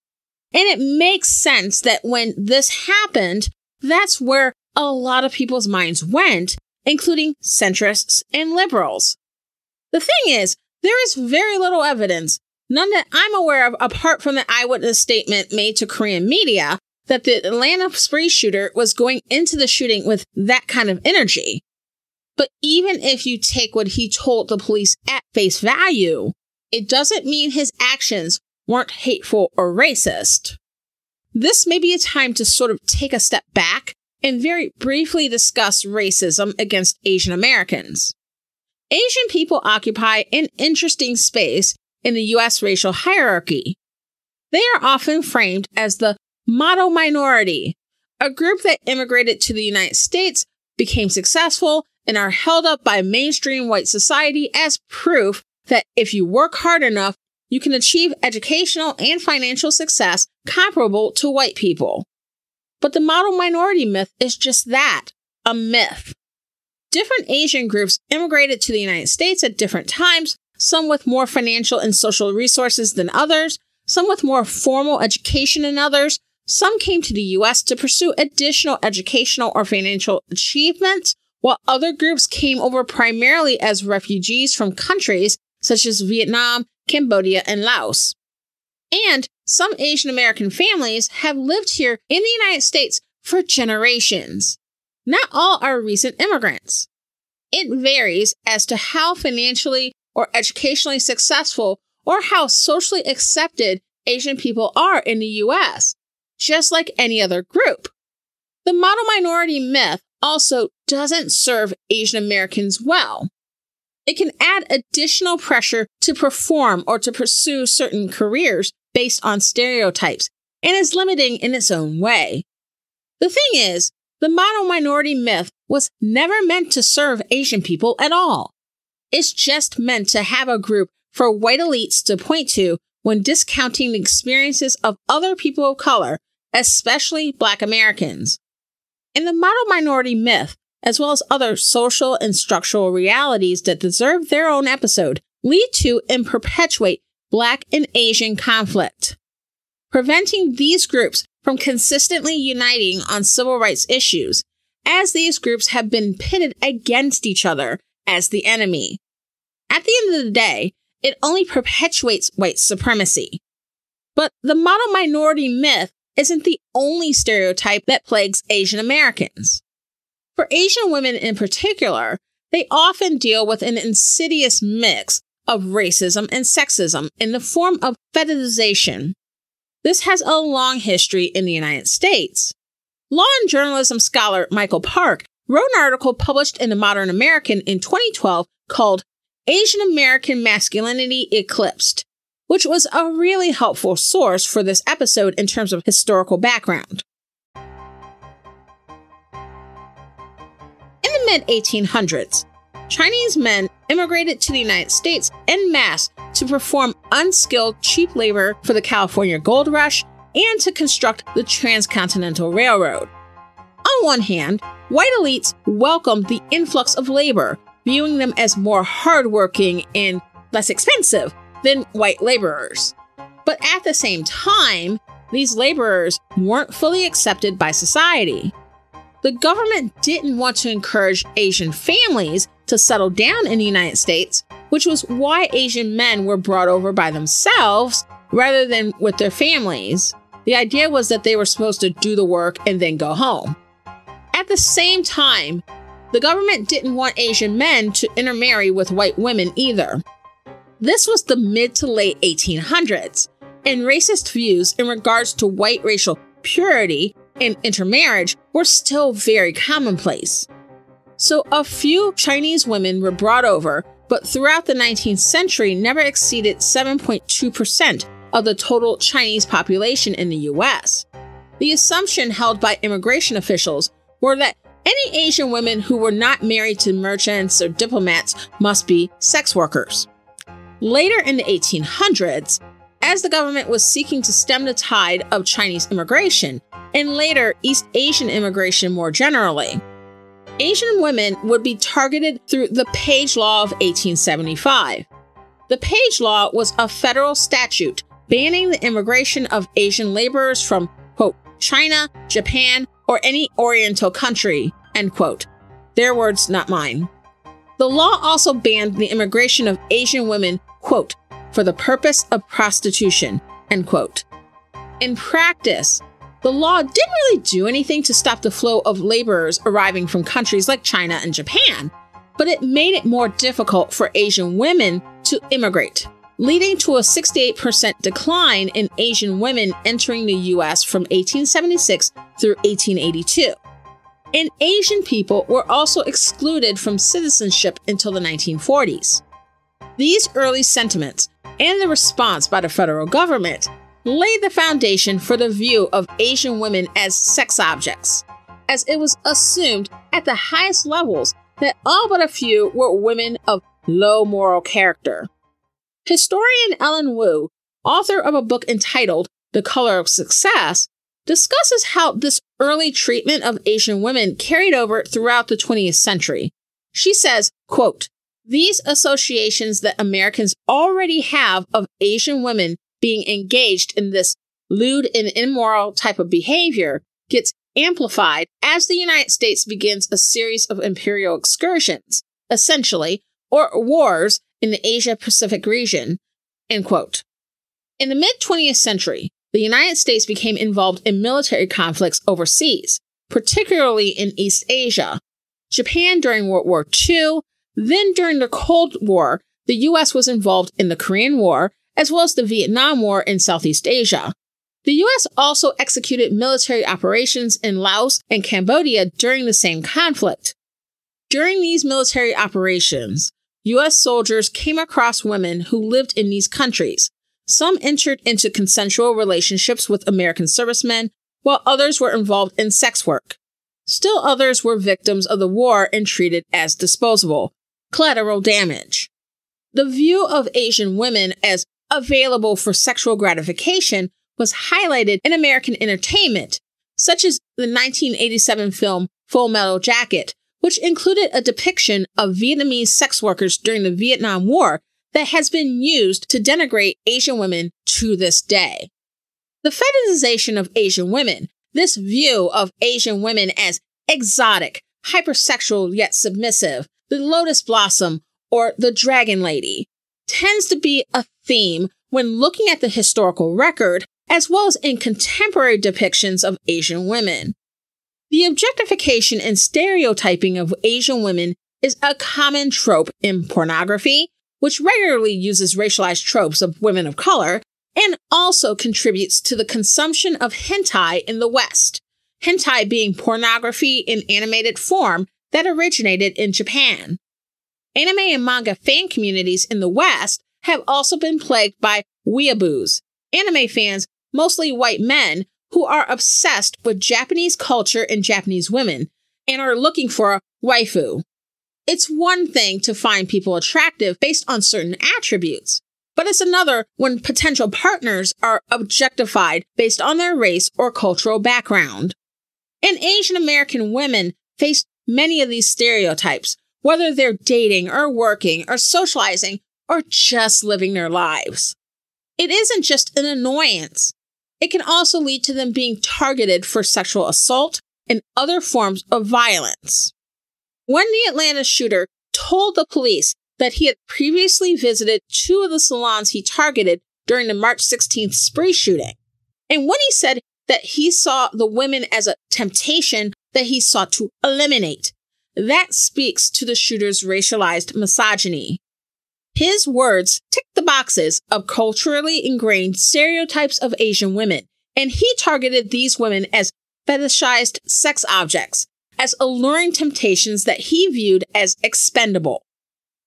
And it makes sense that when this happened, that's where a lot of people's minds went, including centrists and liberals. The thing is, there is very little evidence, none that I'm aware of apart from the eyewitness statement made to Korean media, that the Atlanta spree shooter was going into the shooting with that kind of energy. But even if you take what he told the police at face value, it doesn't mean his actions weren't hateful or racist. This may be a time to sort of take a step back and very briefly discuss racism against Asian Americans. Asian people occupy an interesting space in the US racial hierarchy. They are often framed as the model minority, a group that immigrated to the United States, became successful, and are held up by mainstream white society as proof that if you work hard enough, you can achieve educational and financial success comparable to white people. But the model minority myth is just that a myth. Different Asian groups immigrated to the United States at different times, some with more financial and social resources than others, some with more formal education than others. Some came to the US to pursue additional educational or financial achievements, while other groups came over primarily as refugees from countries such as Vietnam, Cambodia, and Laos. And some Asian American families have lived here in the United States for generations. Not all are recent immigrants. It varies as to how financially or educationally successful or how socially accepted Asian people are in the US, just like any other group. The model minority myth also doesn't serve Asian Americans well. It can add additional pressure to perform or to pursue certain careers based on stereotypes and is limiting in its own way. The thing is, the model minority myth was never meant to serve Asian people at all. It's just meant to have a group for white elites to point to when discounting the experiences of other people of color, especially Black Americans. In the model minority myth, as well as other social and structural realities that deserve their own episode, lead to and perpetuate Black and Asian conflict. Preventing these groups from consistently uniting on civil rights issues, as these groups have been pitted against each other as the enemy. At the end of the day, it only perpetuates white supremacy. But the model minority myth isn't the only stereotype that plagues Asian Americans. For Asian women in particular, they often deal with an insidious mix of racism and sexism in the form of fetishization. This has a long history in the United States. Law and journalism scholar Michael Park wrote an article published in the Modern American in 2012 called Asian American Masculinity Eclipsed, which was a really helpful source for this episode in terms of historical background. In the mid 1800s, Chinese men immigrated to the United States en masse to perform unskilled, cheap labor for the California gold rush and to construct the Transcontinental Railroad. On one hand, white elites welcomed the influx of labor, viewing them as more hardworking and less expensive than white laborers. But at the same time, these laborers weren't fully accepted by society. The government didn't want to encourage Asian families to settle down in the United States, which was why Asian men were brought over by themselves rather than with their families. The idea was that they were supposed to do the work and then go home. At the same time, the government didn't want Asian men to intermarry with white women either. This was the mid to late 1800s, and racist views in regards to white racial purity and intermarriage were still very commonplace. So a few Chinese women were brought over, but throughout the 19th century never exceeded 7.2% of the total Chinese population in the US. The assumption held by immigration officials were that any Asian women who were not married to merchants or diplomats must be sex workers. Later in the 1800s, as the government was seeking to stem the tide of Chinese immigration, and later East Asian immigration more generally, Asian women would be targeted through the Page Law of 1875. The Page Law was a federal statute banning the immigration of Asian laborers from, quote, China, Japan, or any Oriental country, end quote. Their words, not mine. The law also banned the immigration of Asian women, quote, for the purpose of prostitution, end quote. In practice, the law didn't really do anything to stop the flow of laborers arriving from countries like China and Japan, but it made it more difficult for Asian women to immigrate leading to a 68% decline in Asian women entering the US from 1876 through 1882. And Asian people were also excluded from citizenship until the 1940s. These early sentiments and the response by the federal government laid the foundation for the view of Asian women as sex objects, as it was assumed at the highest levels that all but a few were women of low moral character. Historian Ellen Wu, author of a book entitled The Color of Success, discusses how this early treatment of Asian women carried over throughout the 20th century. She says, quote, these associations that Americans already have of Asian women being engaged in this lewd and immoral type of behavior gets amplified as the United States begins a series of imperial excursions, essentially, or wars in the Asia Pacific region. End quote. In the mid 20th century, the United States became involved in military conflicts overseas, particularly in East Asia. Japan during World War II, then during the Cold War, the US was involved in the Korean War, as well as the Vietnam War in Southeast Asia. The US also executed military operations in Laos and Cambodia during the same conflict. During these military operations, U.S. soldiers came across women who lived in these countries. Some entered into consensual relationships with American servicemen, while others were involved in sex work. Still others were victims of the war and treated as disposable, collateral damage. The view of Asian women as available for sexual gratification was highlighted in American entertainment, such as the 1987 film Full Metal Jacket, which included a depiction of Vietnamese sex workers during the Vietnam War that has been used to denigrate Asian women to this day. The fetishization of Asian women, this view of Asian women as exotic, hypersexual yet submissive, the lotus blossom, or the dragon lady, tends to be a theme when looking at the historical record as well as in contemporary depictions of Asian women. The objectification and stereotyping of Asian women is a common trope in pornography, which regularly uses racialized tropes of women of color and also contributes to the consumption of hentai in the West. Hentai being pornography in animated form that originated in Japan. Anime and manga fan communities in the West have also been plagued by weeaboos, anime fans, mostly white men, who are obsessed with Japanese culture and Japanese women and are looking for a waifu. It's one thing to find people attractive based on certain attributes, but it's another when potential partners are objectified based on their race or cultural background. And Asian American women face many of these stereotypes, whether they're dating or working or socializing or just living their lives. It isn't just an annoyance. It can also lead to them being targeted for sexual assault and other forms of violence. When the Atlanta shooter told the police that he had previously visited two of the salons he targeted during the March 16th spree shooting, and when he said that he saw the women as a temptation that he sought to eliminate, that speaks to the shooter's racialized misogyny. His words tick the boxes of culturally ingrained stereotypes of Asian women, and he targeted these women as fetishized sex objects, as alluring temptations that he viewed as expendable.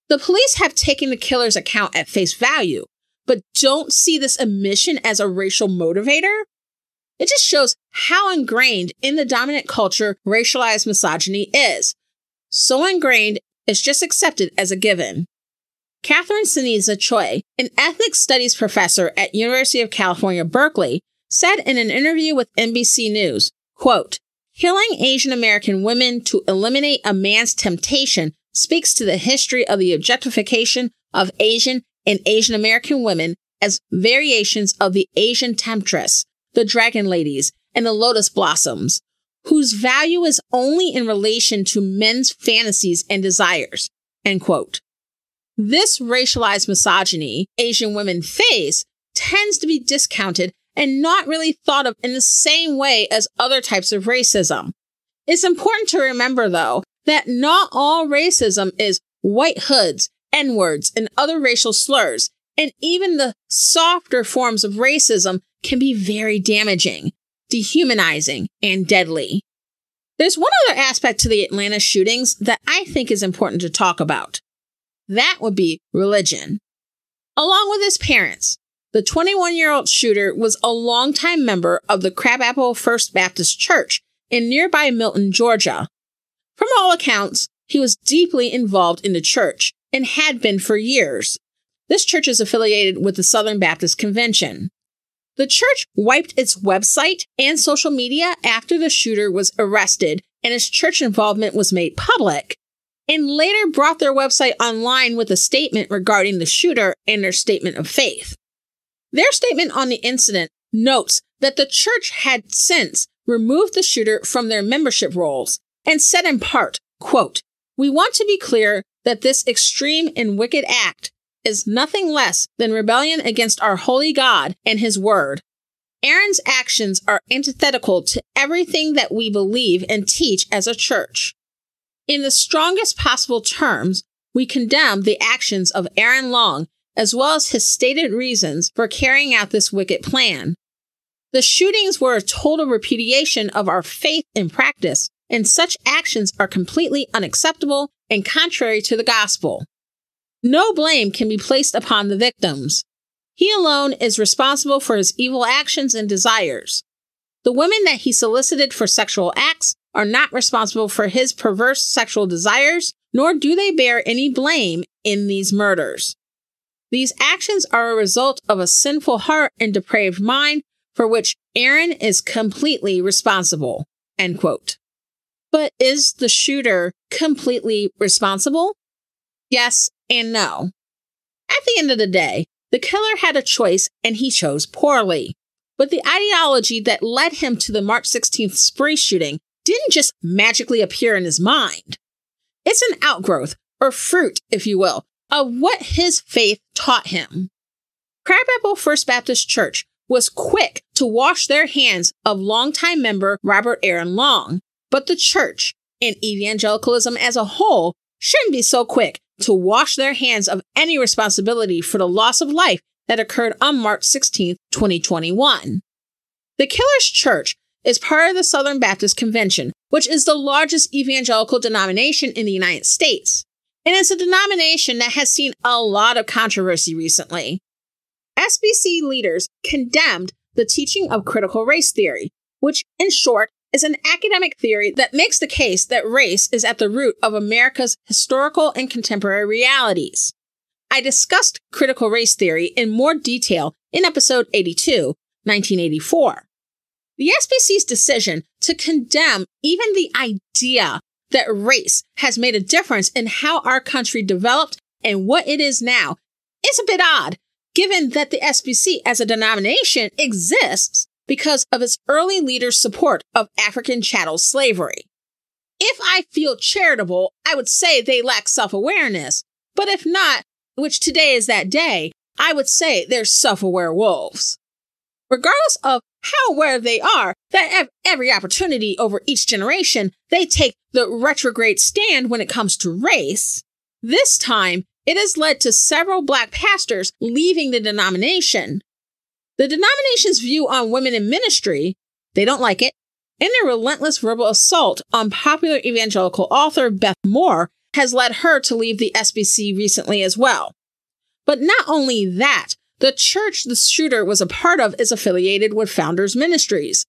The police have taken the killer's account at face value, but don't see this omission as a racial motivator. It just shows how ingrained in the dominant culture racialized misogyny is. So ingrained, it's just accepted as a given. Catherine Ceniza Choy, an ethics studies professor at University of California, Berkeley, said in an interview with NBC News, quote, Killing Asian American women to eliminate a man's temptation speaks to the history of the objectification of Asian and Asian American women as variations of the Asian temptress, the dragon ladies, and the lotus blossoms, whose value is only in relation to men's fantasies and desires. End quote. This racialized misogyny Asian women face tends to be discounted and not really thought of in the same way as other types of racism. It's important to remember, though, that not all racism is white hoods, N words, and other racial slurs, and even the softer forms of racism can be very damaging, dehumanizing, and deadly. There's one other aspect to the Atlanta shootings that I think is important to talk about. That would be religion. Along with his parents, the 21 year old shooter was a longtime member of the Crabapple First Baptist Church in nearby Milton, Georgia. From all accounts, he was deeply involved in the church and had been for years. This church is affiliated with the Southern Baptist Convention. The church wiped its website and social media after the shooter was arrested and his church involvement was made public, and later brought their website online with a statement regarding the shooter and their statement of faith. Their statement on the incident notes that the church had since removed the shooter from their membership rolls and said in part, quote, We want to be clear that this extreme and wicked act is nothing less than rebellion against our holy God and his word. Aaron's actions are antithetical to everything that we believe and teach as a church. In the strongest possible terms, we condemn the actions of Aaron Long as well as his stated reasons for carrying out this wicked plan. The shootings were a total repudiation of our faith and practice, and such actions are completely unacceptable and contrary to the gospel. No blame can be placed upon the victims. He alone is responsible for his evil actions and desires. The women that he solicited for sexual acts are not responsible for his perverse sexual desires, nor do they bear any blame in these murders. These actions are a result of a sinful heart and depraved mind for which Aaron is completely responsible. End quote. But is the shooter completely responsible? Yes and no. At the end of the day, the killer had a choice and he chose poorly. But the ideology that led him to the March 16th spree shooting didn't just magically appear in his mind. It's an outgrowth, or fruit, if you will, of what his faith taught him. Crabapple First Baptist Church was quick to wash their hands of longtime member Robert Aaron Long, but the church and evangelicalism as a whole shouldn't be so quick to wash their hands of any responsibility for the loss of life that occurred on March 16, 2021. The Killer's Church is part of the Southern Baptist Convention, which is the largest evangelical denomination in the United States and it's a denomination that has seen a lot of controversy recently. SBC leaders condemned the teaching of critical race theory, which, in short, is an academic theory that makes the case that race is at the root of America's historical and contemporary realities. I discussed critical race theory in more detail in episode 82, 1984. The SBC's decision to condemn even the idea that race has made a difference in how our country developed and what it is now is a bit odd, given that the SBC as a denomination exists because of its early leaders' support of African chattel slavery. If I feel charitable, I would say they lack self awareness, but if not, which today is that day, I would say they're self aware wolves. Regardless of how aware they are that every opportunity over each generation, they take the retrograde stand when it comes to race, this time it has led to several black pastors leaving the denomination. The denomination's view on women in ministry, they don't like it, and their relentless verbal assault on popular evangelical author Beth Moore has led her to leave the SBC recently as well. But not only that, the church the shooter was a part of is affiliated with Founders Ministries,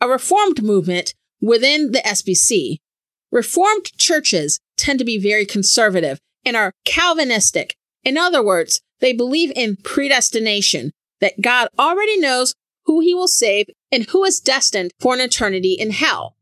a reformed movement within the SBC. Reformed churches tend to be very conservative and are Calvinistic. In other words, they believe in predestination, that God already knows who he will save and who is destined for an eternity in hell.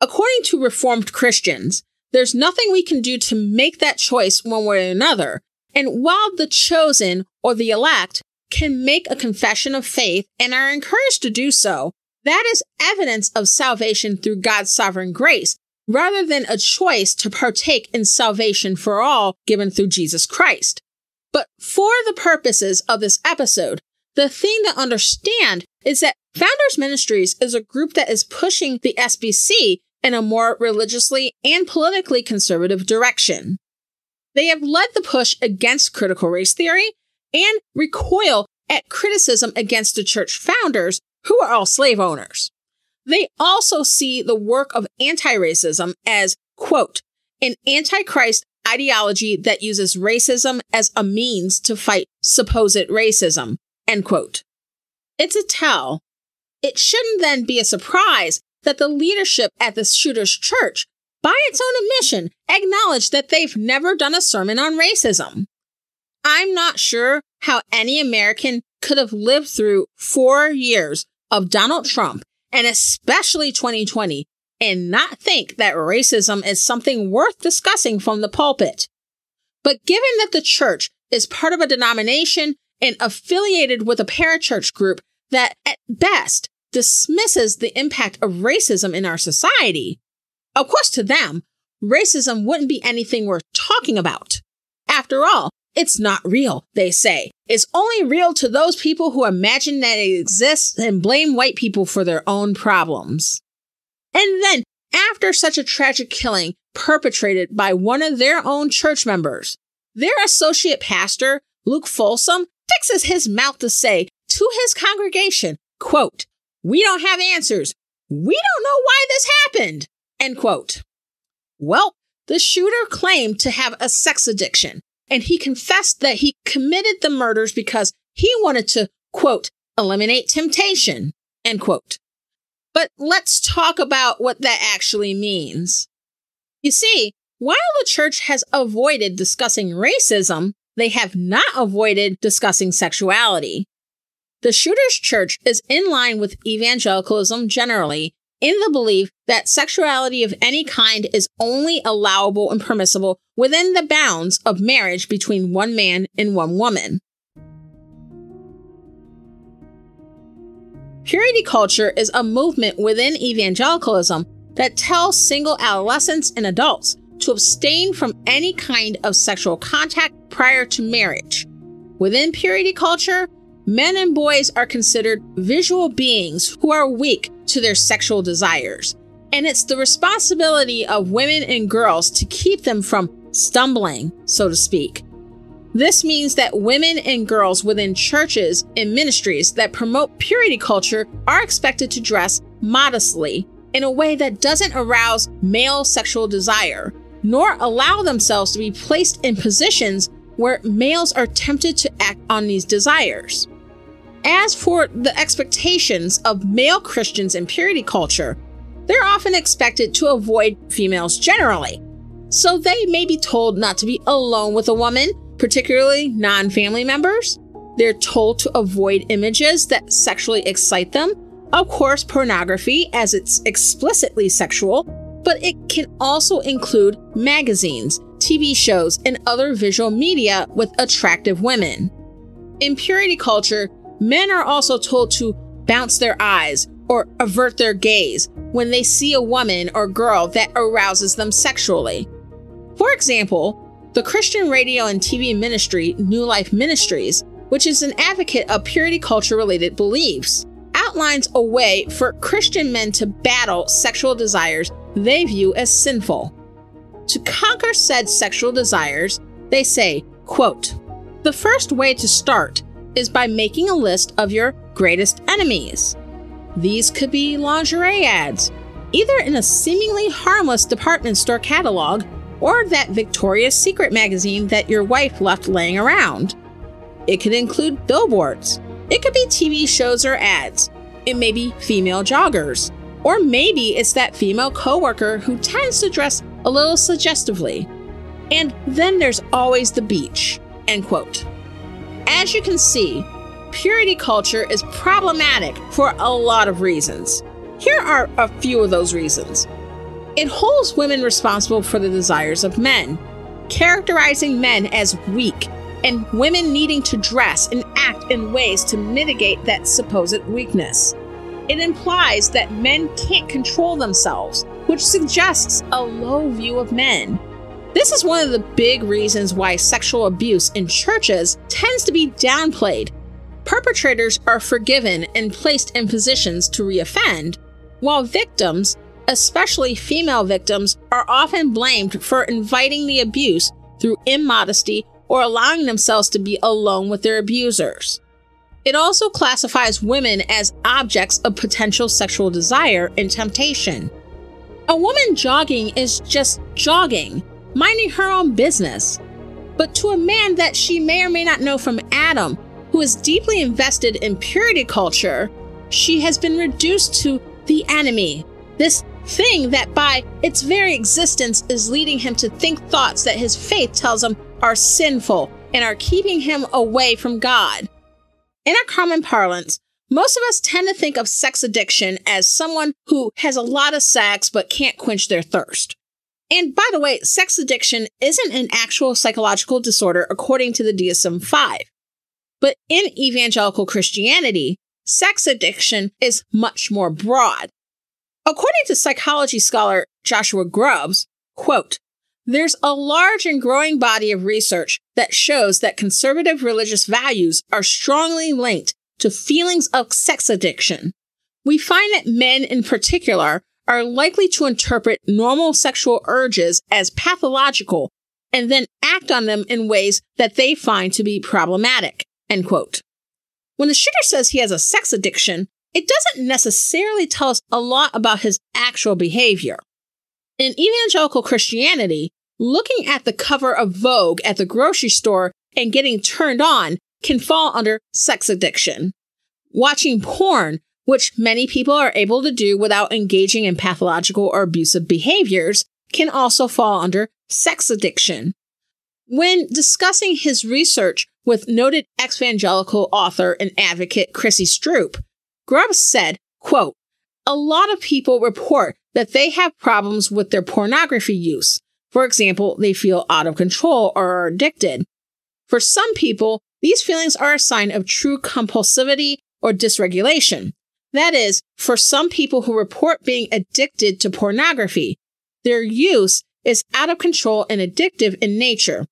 According to Reformed Christians, there's nothing we can do to make that choice one way or another. And while the chosen or the elect can make a confession of faith and are encouraged to do so, that is evidence of salvation through God's sovereign grace rather than a choice to partake in salvation for all given through Jesus Christ. But for the purposes of this episode, the thing to understand is that Founders Ministries is a group that is pushing the SBC in a more religiously and politically conservative direction. They have led the push against critical race theory and recoil at criticism against the church founders, who are all slave owners. They also see the work of anti racism as, quote, an antichrist ideology that uses racism as a means to fight supposed racism, end quote. It's a tell. It shouldn't then be a surprise that the leadership at the shooter's church, by its own admission, acknowledged that they've never done a sermon on racism. I'm not sure how any American could have lived through four years of Donald Trump and especially 2020, and not think that racism is something worth discussing from the pulpit. But given that the church is part of a denomination and affiliated with a parachurch group that, at best, dismisses the impact of racism in our society, of course, to them, racism wouldn't be anything worth talking about. After all, it's not real, they say. It's only real to those people who imagine that it exists and blame white people for their own problems. And then, after such a tragic killing perpetrated by one of their own church members, their associate pastor, Luke Folsom, fixes his mouth to say to his congregation, quote, We don't have answers. We don't know why this happened. End quote. Well, the shooter claimed to have a sex addiction and he confessed that he committed the murders because he wanted to, quote, eliminate temptation, end quote. But let's talk about what that actually means. You see, while the church has avoided discussing racism, they have not avoided discussing sexuality. The Shooter's Church is in line with evangelicalism generally in the belief that sexuality of any kind is only allowable and permissible within the bounds of marriage between one man and one woman. Purity culture is a movement within evangelicalism that tells single adolescents and adults to abstain from any kind of sexual contact prior to marriage. Within purity culture, men and boys are considered visual beings who are weak to their sexual desires. And it's the responsibility of women and girls to keep them from stumbling, so to speak. This means that women and girls within churches and ministries that promote purity culture are expected to dress modestly in a way that doesn't arouse male sexual desire, nor allow themselves to be placed in positions where males are tempted to act on these desires. As for the expectations of male Christians in purity culture, they're often expected to avoid females generally. So they may be told not to be alone with a woman, particularly non family members. They're told to avoid images that sexually excite them. Of course, pornography, as it's explicitly sexual, but it can also include magazines, TV shows, and other visual media with attractive women. In purity culture, men are also told to bounce their eyes or avert their gaze when they see a woman or girl that arouses them sexually. For example, the Christian radio and TV ministry New Life Ministries, which is an advocate of purity culture related beliefs, outlines a way for Christian men to battle sexual desires they view as sinful. To conquer said sexual desires, they say, quote, The first way to start is by making a list of your greatest enemies. These could be lingerie ads, either in a seemingly harmless department store catalog or that Victoria's Secret magazine that your wife left laying around. It could include billboards. It could be TV shows or ads. It may be female joggers. Or maybe it's that female coworker who tends to dress a little suggestively. And then there's always the beach. End quote. As you can see, purity culture is problematic for a lot of reasons. Here are a few of those reasons. It holds women responsible for the desires of men, characterizing men as weak, and women needing to dress and act in ways to mitigate that supposed weakness. It implies that men can't control themselves, which suggests a low view of men. This is one of the big reasons why sexual abuse in churches tends to be downplayed. Perpetrators are forgiven and placed in positions to reoffend, while victims, especially female victims, are often blamed for inviting the abuse through immodesty or allowing themselves to be alone with their abusers. It also classifies women as objects of potential sexual desire and temptation. A woman jogging is just jogging, minding her own business. But to a man that she may or may not know from Adam, who is deeply invested in purity culture, she has been reduced to the enemy, this thing that by its very existence is leading him to think thoughts that his faith tells him are sinful and are keeping him away from God. In our common parlance, most of us tend to think of sex addiction as someone who has a lot of sex but can't quench their thirst. And by the way, sex addiction isn't an actual psychological disorder according to the DSM 5. But in evangelical Christianity, sex addiction is much more broad. According to psychology scholar Joshua Grubbs, quote, there's a large and growing body of research that shows that conservative religious values are strongly linked to feelings of sex addiction. We find that men in particular are likely to interpret normal sexual urges as pathological and then act on them in ways that they find to be problematic. End quote. When the shooter says he has a sex addiction, it doesn't necessarily tell us a lot about his actual behavior. In evangelical Christianity, looking at the cover of Vogue at the grocery store and getting turned on can fall under sex addiction. Watching porn, which many people are able to do without engaging in pathological or abusive behaviors, can also fall under sex addiction. When discussing his research with noted evangelical author and advocate Chrissy Stroop, Grubbs said, quote, a lot of people report that they have problems with their pornography use. For example, they feel out of control or are addicted. For some people, these feelings are a sign of true compulsivity or dysregulation. That is, for some people who report being addicted to pornography, their use is out of control and addictive in nature.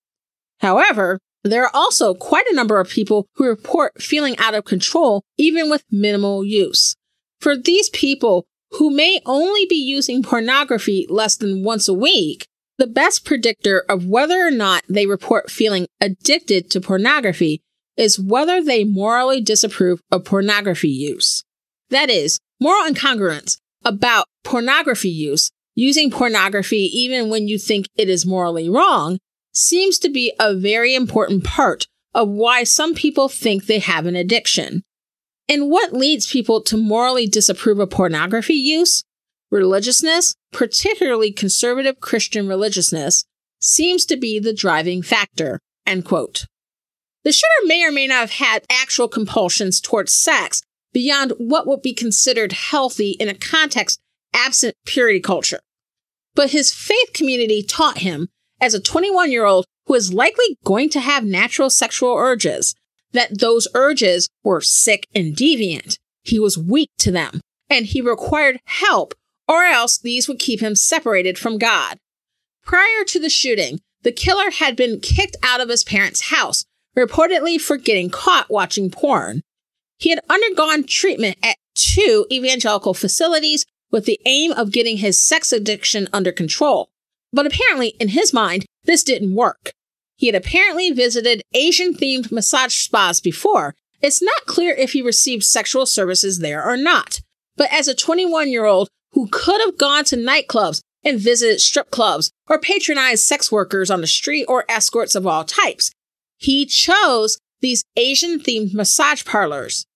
However, there are also quite a number of people who report feeling out of control even with minimal use. For these people who may only be using pornography less than once a week, the best predictor of whether or not they report feeling addicted to pornography is whether they morally disapprove of pornography use. That is, moral incongruence about pornography use, using pornography even when you think it is morally wrong, seems to be a very important part of why some people think they have an addiction. And what leads people to morally disapprove of pornography use? Religiousness, particularly conservative Christian religiousness, seems to be the driving factor. End quote. The shooter may or may not have had actual compulsions towards sex beyond what would be considered healthy in a context absent purity culture. But his faith community taught him, as a 21 year old who is likely going to have natural sexual urges, that those urges were sick and deviant. He was weak to them, and he required help, or else these would keep him separated from God. Prior to the shooting, the killer had been kicked out of his parents' house, reportedly for getting caught watching porn. He had undergone treatment at two evangelical facilities with the aim of getting his sex addiction under control. But apparently, in his mind, this didn't work. He had apparently visited Asian themed massage spas before. It's not clear if he received sexual services there or not. But as a 21 year old who could have gone to nightclubs and visited strip clubs or patronized sex workers on the street or escorts of all types, he chose these Asian themed massage parlors.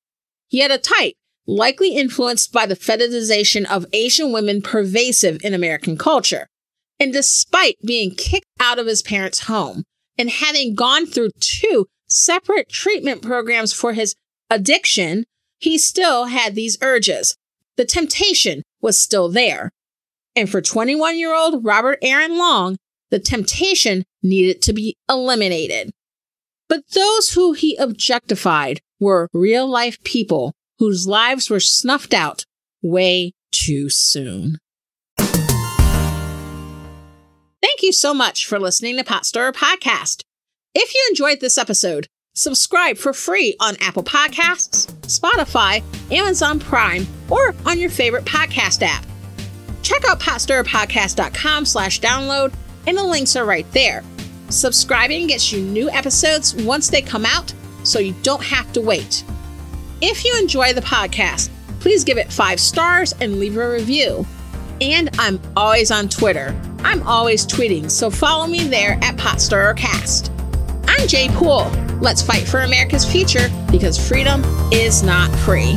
He had a type, likely influenced by the fetishization of Asian women pervasive in American culture. And despite being kicked out of his parents' home and having gone through two separate treatment programs for his addiction, he still had these urges. The temptation was still there. And for 21 year old Robert Aaron Long, the temptation needed to be eliminated. But those who he objectified were real life people whose lives were snuffed out way too soon. Thank you so much for listening to Potstirrer Podcast. If you enjoyed this episode, subscribe for free on Apple Podcasts, Spotify, Amazon Prime, or on your favorite podcast app. Check out potstirrerpodcast.com slash download, and the links are right there. Subscribing gets you new episodes once they come out, so you don't have to wait. If you enjoy the podcast, please give it five stars and leave a review. And I'm always on Twitter. I'm always tweeting, so follow me there at PotStirrerCast. I'm Jaye Poole. Let's fight for America's future because freedom is not free.